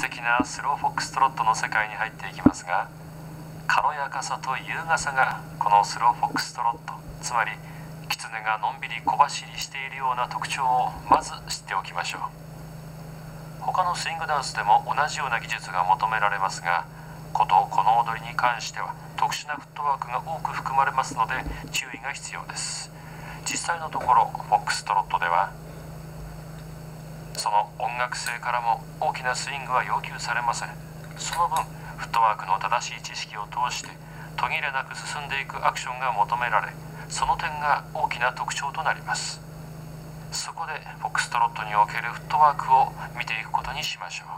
素敵なスローフォックストロットの世界に入っていきますが軽やかさと優雅さがこのスローフォックストロットつまり狐がのんびり小走りしているような特徴をまず知っておきましょう。他のスイングダンスでも同じような技術が求められますがことこの踊りに関しては特殊なフットワークが多く含まれますので注意が必要です。実際のところフォックストロットではその音楽性からも大きなスイングは要求されません。その分フットワークの正しい知識を通して途切れなく進んでいくアクションが求められその点が大きな特徴となります。そこでフォックストロットにおけるフットワークを見ていくことにしましょう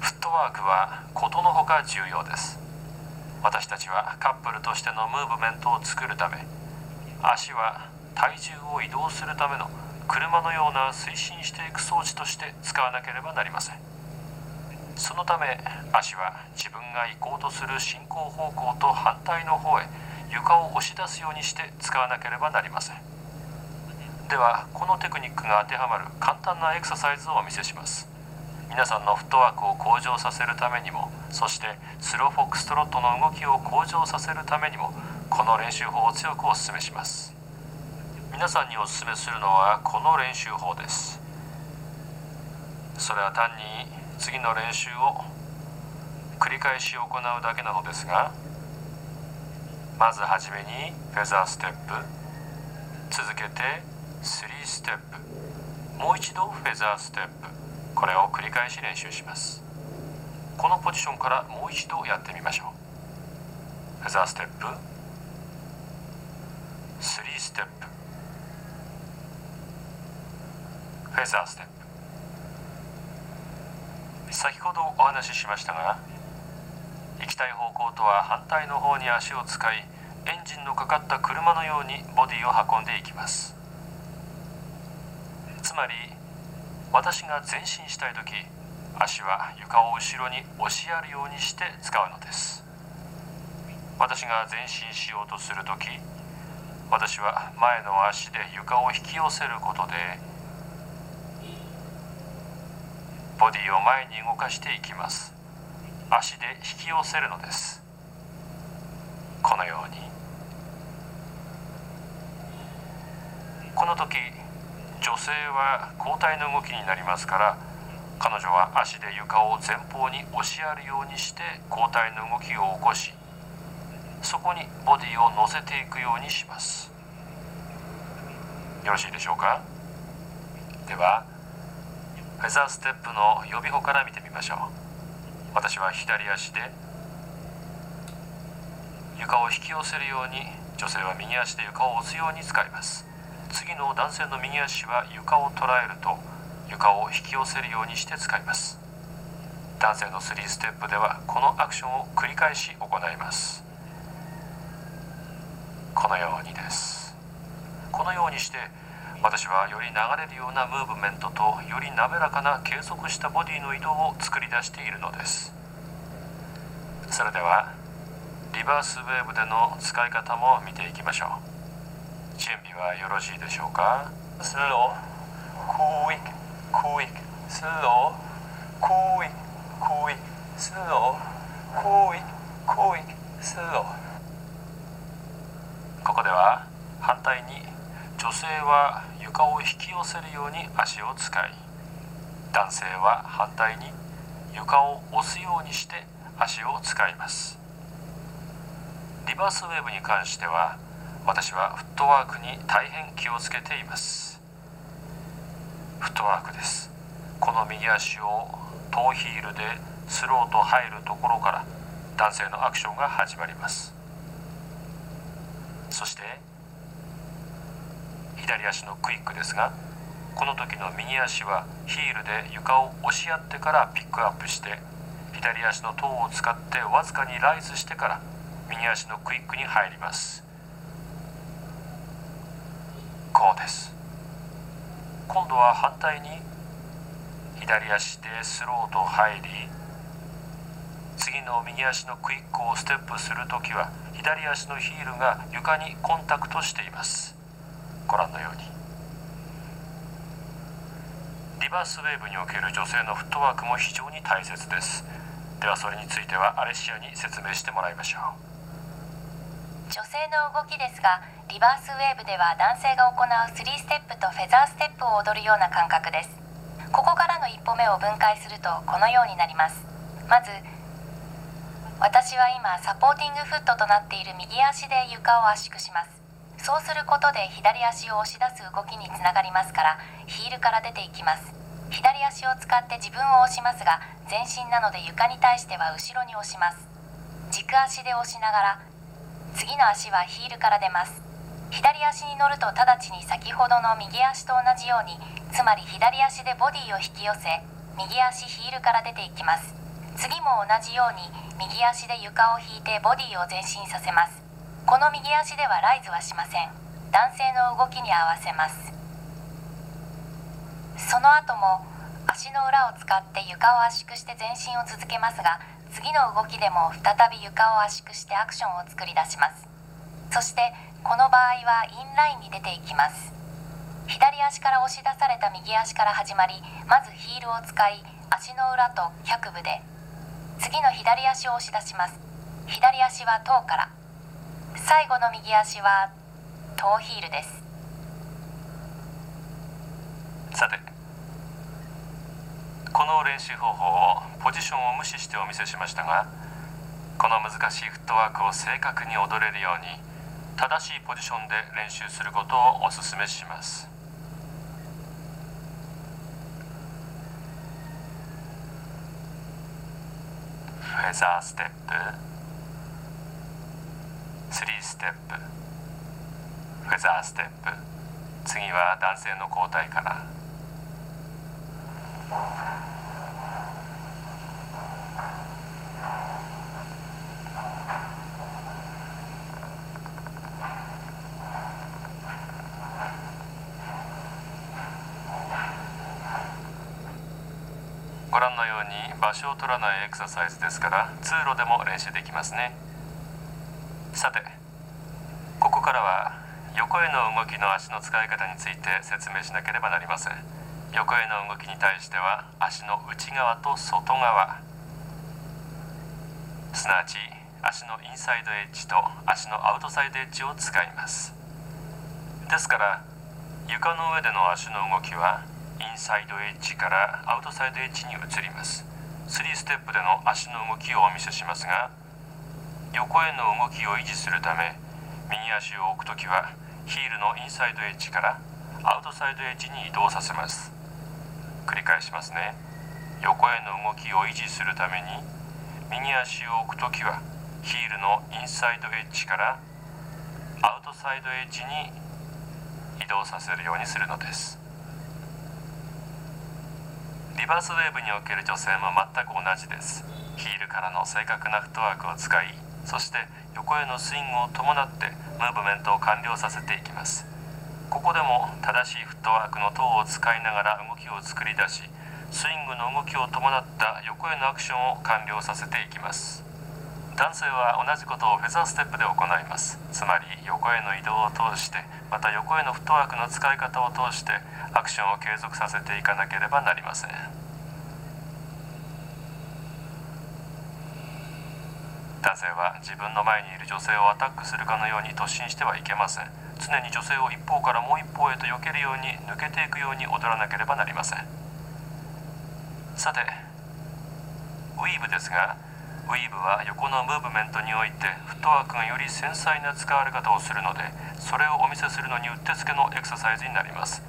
フットワークはことのほか重要です。私たちはカップルとしてのムーブメントを作るため足は体重を移動するための車のような推進していく装置として使わなければなりません。そのため足は自分が行こうとする進行方向と反対の方へ床を押し出すようにして使わなければなりません。ではこのテクニックが当てはまる簡単なエクササイズをお見せします。皆さんのフットワークを向上させるためにもそしてスローフォックストロットの動きを向上させるためにもこの練習法を強くお勧めします。皆さんにお勧めするのはこの練習法です。それは単に次の練習を繰り返し行うだけなのですがまずはじめにフェザーステップ続けて3ステップもう一度フェザーステップこれを繰り返し練習します。このポジションからもう一度やってみましょう。フェザーステップ。3ステップ。フェザーステップ。先ほどお話ししましたが行きたい方向とは反対の方に足を使いエンジンのかかった車のようにボディを運んでいきます。つまり私が前進したい時足は床を後ろに押しやるようにして使うのです。私が前進しようとする時私は前の足で床を引き寄せることでボディを前に動かしていきます。足で引き寄せるのです。このように。この時女性は交代の動きになりますから彼女は足で床を前方に押しやるようにして交代の動きを起こしそこにボディを乗せていくようにします。よろしいでしょうか？ではフェザーステップの予備歩から見てみましょう。私は左足で床を引き寄せるように女性は右足で床を押すように使います。次の男性の右足は床を捉えると床を引き寄せるようにして使います。男性の3ステップではこのアクションを繰り返し行います。このようにです。このようにして私はより流れるようなムーブメントとより滑らかな計測したボディの移動を作り出しているのです。それではリバースウェーブでの使い方も見ていきましょう。準備はよろしいでしょうか？Slow, quick, quick, slow, quick, quick, slow, quick, quick, slow. ここでは反対に女性は床を引き寄せるように足を使い男性は反対に床を押すようにして足を使います。リバースウェーブに関しては私はフットワークに大変気をつけています。フットワークです。この右足をトーヒールでスローと入るところから男性のアクションが始まります。そして左足のクイックですがこの時の右足はヒールで床を押し合ってからピックアップして左足のトーを使ってわずかにライズしてから右足のクイックに入ります。こうです。今度は反対に左足でスローと入り次の右足のクイックをステップするときは左足のヒールが床にコンタクトしています。ご覧のように。リバースウェーブにおける女性のフットワークも非常に大切です。ではそれについてはアレシアに説明してもらいましょう。女性の動きですがリバースウェーブでは男性が行う3ステップとフェザーステップを踊るような感覚です。ここからの一歩目を分解するとこのようになります。まず私は今サポーティングフットとなっている右足で床を圧縮します。そうすることで左足を押し出す動きにつながりますからヒールから出ていきます。左足を使って自分を押しますが前進なので床に対しては後ろに押します。軸足で押しながら次の足はヒールから出ます。左足に乗ると直ちに先ほどの右足と同じようにつまり左足でボディを引き寄せ右足ヒールから出ていきます。次も同じように右足で床を引いてボディを前進させます。この右足ではライズはしません。男性の動きに合わせます。その後も足の裏を使って床を圧縮して前進を続けますが次の動きでも再び床を圧縮してアクションを作り出します。そしてこの場合はインラインに出ていきます。左足から押し出された右足から始まりまずヒールを使い足の裏と脚部で次の左足を押し出します。左足は頭から。最後の右足はトーヒールです。さてこの練習方法をポジションを無視してお見せしましたがこの難しいフットワークを正確に踊れるように正しいポジションで練習することをお勧めします。フェザーステップ。スリーステップ。フェザーステップ。次は男性の交代かなご覧のように場所を取らないエクササイズですから通路でも練習できますね。さてここからは横への動きの足の使い方について説明しなければなりません。横への動きに対しては足の内側と外側。すなわち足のインサイドエッジと足のアウトサイドエッジを使います。ですから床の上での足の動きはインサイドエッジからアウトサイドエッジに移ります。3ステップでの足の動きをお見せしますが横への動きを維持するため右足を置くときはヒールのインサイドエッジからアウトサイドエッジに移動させます。繰り返しますね。横への動きを維持するために右足を置くときはヒールのインサイドエッジからアウトサイドエッジに移動させるようにするのです。リバースウェーブにおける女性も全く同じです。ヒールからの正確なフットワークを使いそして横へのスイングを伴ってムーブメントを完了させていきます。ここでも正しいフットワークの等を使いながら動きを作り出しスイングの動きを伴った横へのアクションを完了させていきます。男性は同じことをフェザーステップで行います。つまり横への移動を通してまた横へのフットワークの使い方を通してアクションを継続させていかなければなりません。男性は自分の前にいる女性をアタックするかのように突進してはいけません。常に女性を一方からもう一方へと避けるように抜けていくように踊らなければなりません。さてウィーブですがウィーブは横のムーブメントにおいてフットワークがより繊細な使われ方をするのでそれをお見せするのにうってつけのエクササイズになります。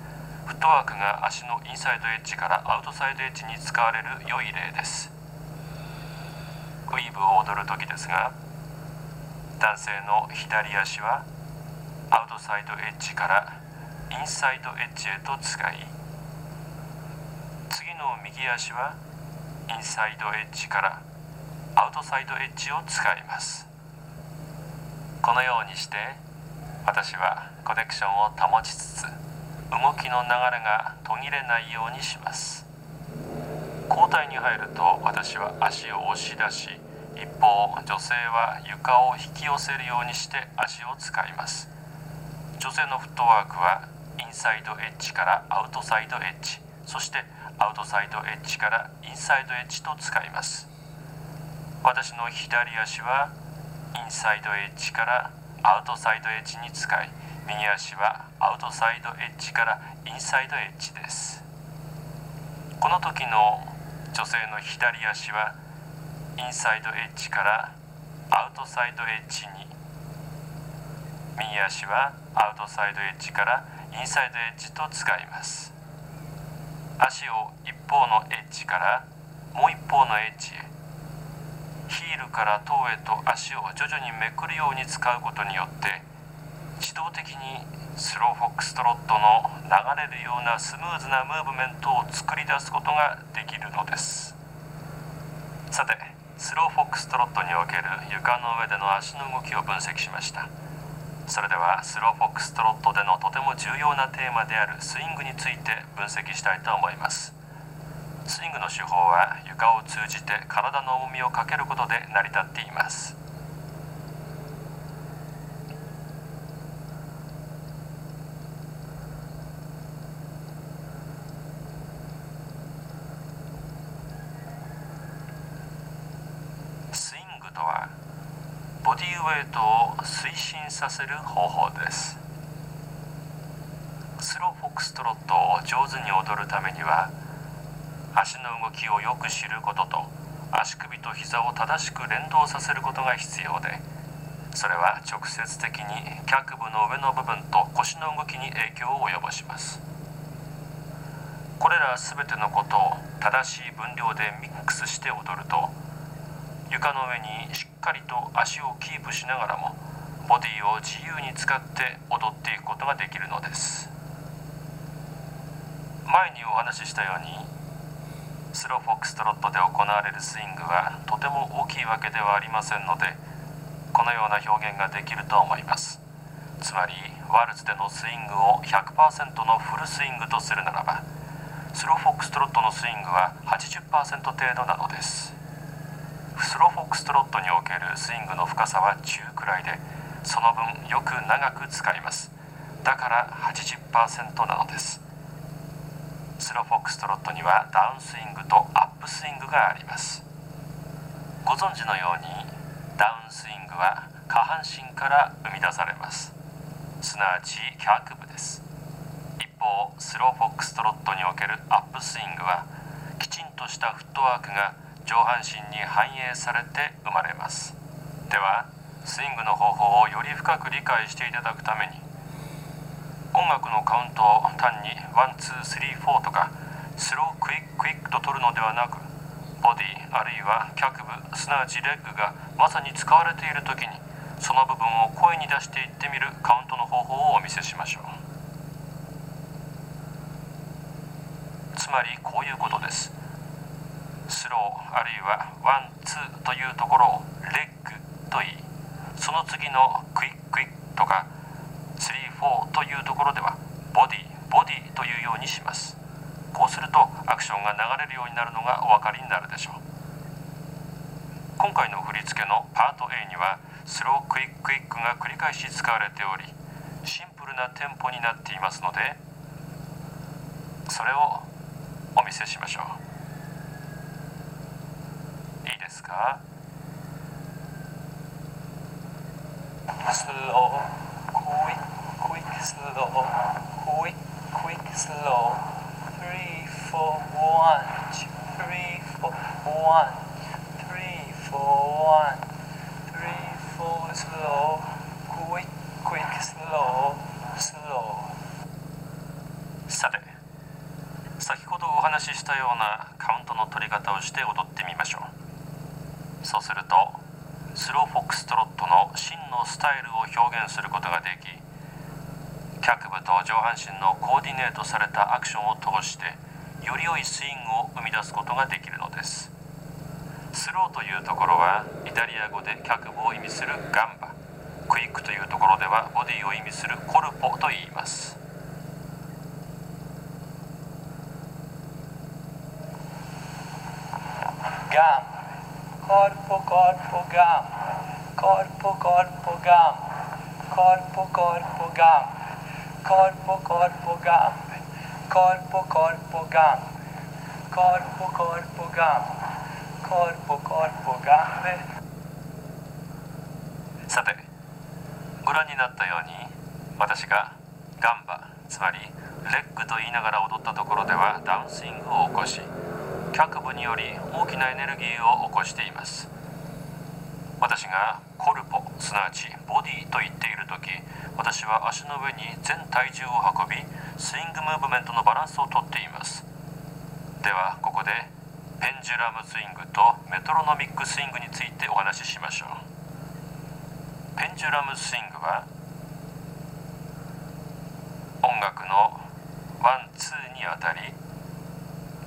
フットワークが足のインサイドエッジからアウトサイドエッジに使われる良い例です。ウィーブを踊る時ですが男性の左足はアウトサイドエッジからインサイドエッジへと使い次の右足はインサイドエッジからアウトサイドエッジを使います。このようにして私はコネクションを保ちつつ動きの流れが途切れないようにします。交代に入ると私は足を押し出し一方女性は床を引き寄せるようにして足を使います。女性のフットワークはインサイドエッジからアウトサイドエッジそしてアウトサイドエッジからインサイドエッジと使います。私の左足はインサイドエッジからアウトサイドエッジに使い右足はアウトサイドエッジからインサイドエッジです。この時の女性の左足はインサイドエッジからアウトサイドエッジに。右足はアウトサイドエッジからインサイドエッジと使います。足を一方のエッジからもう一方のエッジへ。ヒールから頭へと足を徐々にめくるように使うことによって自動的にスローフォックストロットの流れるようなスムーズなムーブメントを作り出すことができるのです。さてスローフォックストロットにおける床の上での足の動きを分析しました。それではスローフォックストロットでのとても重要なテーマであるスイングについて分析したいと思います。スイングの手法は床を通じて体の重みをかけることで成り立っています。スイングとはボディウェイトを推進させる方法です。スローフォックストロットを上手に踊るためには足の動きをよく知ることと足首と膝を正しく連動させることが必要でそれは直接的に脚部の上の部分と腰の動きに影響を及ぼします。これら全てのことを正しい分量でミックスして踊ると床の上にしっかりと足をキープしながらもボディを自由に使って踊っていくことができるのです。前にお話ししたようにスローフォックストロットで行われるスイングはとても大きいわけではありませんのでこのような表現ができると思います。つまりワルツでのスイングを100%のフルスイングとするならばスローフォックストロットのスイングは80%程度なのです。スローフォックストロットにおけるスイングの深さは中くらいでその分よく長く使います。だから80%なのです。スローフォックストロットにはダウンスイングとアップスイングがあります。ご存知のようにダウンスイングは下半身から生み出されます。すなわち脚部です。一方スローフォックストロットにおけるアップスイングはきちんとしたフットワークが上半身に反映されて生まれます。ではスイングの方法をより深く理解していただくために音楽のカウントを単に1234とかスロークイッククイックと取るのではなくボディあるいは脚部すなわちレッグがまさに使われている時にその部分を声に出していってみるカウントの方法をお見せしましょう。つまりこういうことです。スローあるいはワンツーというところをレッグと言いその次のクイッククイックとかスリーフォーというところではボディボディというようにします。こうするとアクションが流れるようになるのがお分かりになるでしょう。今回の振り付けのパート A にはスロークイッククイックが繰り返し使われておりシンプルなテンポになっていますのでそれをお見せしましょう。いいですか？slow, slow, quick, quick, slow. Three, four, one, two, three, four, one, three, four, one, three, four, slow, quick, quick, slow, slow. さて先ほどお話ししたようなカウントの取り方をして踊ってみましょうそうするとスローフォックストロットの真のスタイルを表現することができ脚部と上半身のコーディネートされたアクションを通してより良いスイングを生み出すことができるのです。スローというところはイタリア語で脚部を意味するガンバ。クイックというところではボディを意味するコルポと言います。Gambe, corpo corpo gam corpo corpo gam corpo corpo gam corpo corpo gambe, corpo corpo gambe, corpo corpo gambe, corpo corpo gambe. さてご覧になったように私がガンバつまりレッグと言いながら踊ったところではダウンスイングを起こし脚部により大きなエネルギーを起こしています。私がコルポすなわちボディと言っている時私は足の上に全体重を運びスイングムーブメントのバランスをとっています。ではここでペンジュラムスイングとメトロノミックスイングについてお話ししましょう。ペンジュラムスイングは音楽のワンツーにあたり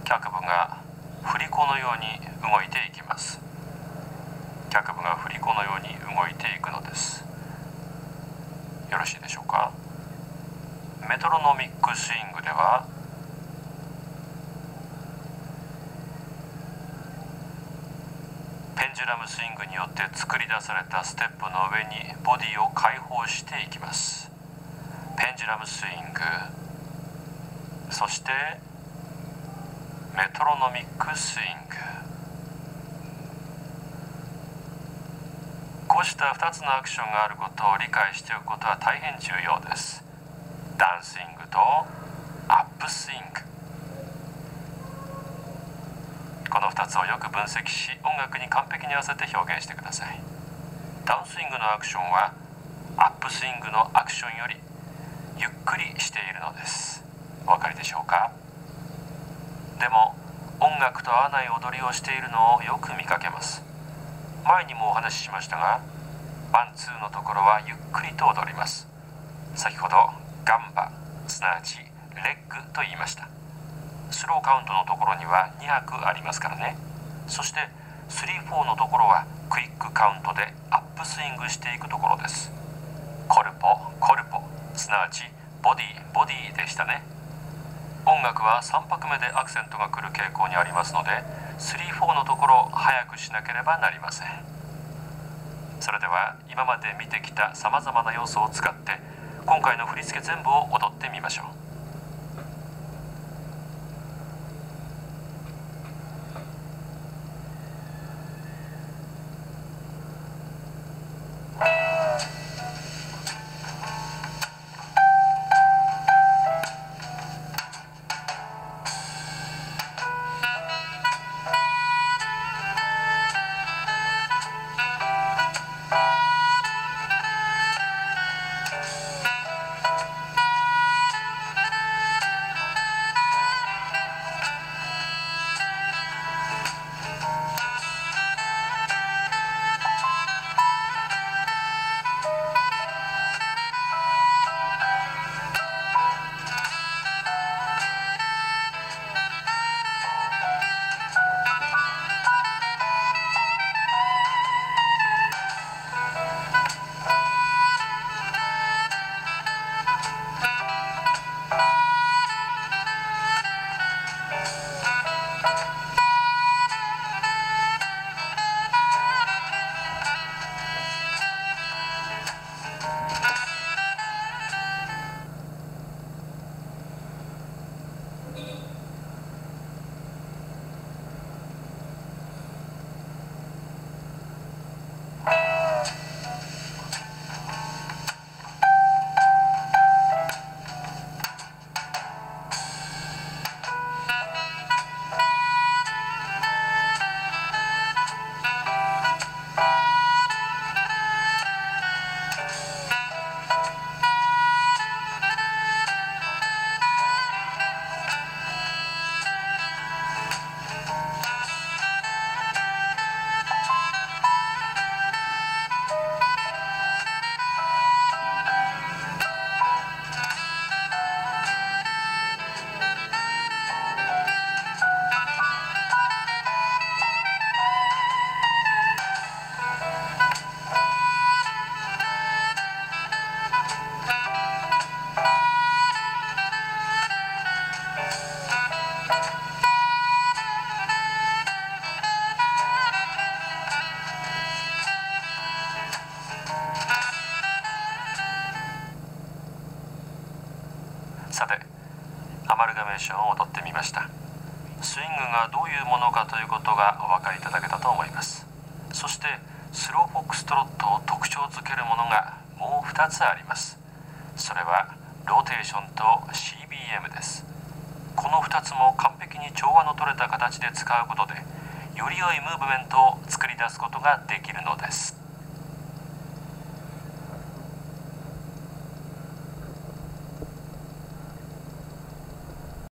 脚部が振り子のように動いていきます。脚部が振り子のように動いていくのです。よろしいでしょうか？メトロノミックスイングではペンジュラムスイングによって作り出されたステップの上にボディを解放していきます。ペンジュラムスイングそしてメトロノミックスイングこうした2つのアクションがあることを理解しておくことは大変重要です。ダンスイングとアップスイングこの2つをよく分析し音楽に完璧に合わせて表現してください。ダウンスイングのアクションはアップスイングのアクションよりゆっくりしているのです。お分かりでしょうか？でも音楽と合わない踊りをしているのをよく見かけます。前にもお話ししましたがワンツーのところはゆっくりと踊ります。先ほど gamba すなわちレッグと言いました。スローカウントのところには2拍ありますからね。そして3-4のところはクイックカウントでアップスイングしていくところです。 corpo corpo すなわちボディボディでしたね。音楽は3拍目でアクセントが来る傾向にありますので3-4のところを早くしなければなりません。それでは今まで見てきたさまざまな要素を使って今回の振り付け全部を踊ってみましょう。ションを踊ってみました。スイングがどういうものかということがお分かりいただけたと思います。そしてスローフォックストロットを特徴づけるものがもう2つあります。それはローテーションと CBM です。この2つも完璧に調和の取れた形で使うことでより良いムーブメントを作り出すことができるのです。